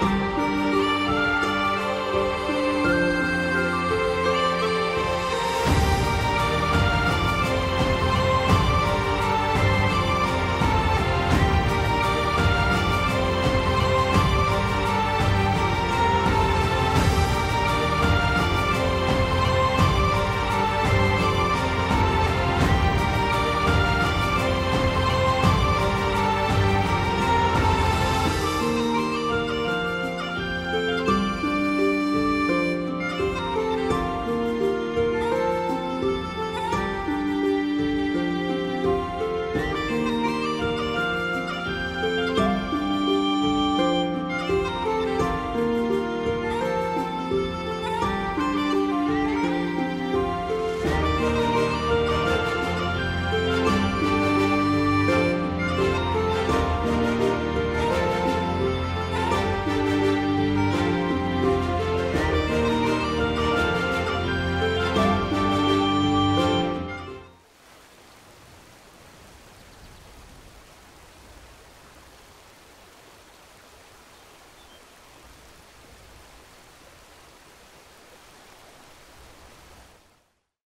Bye.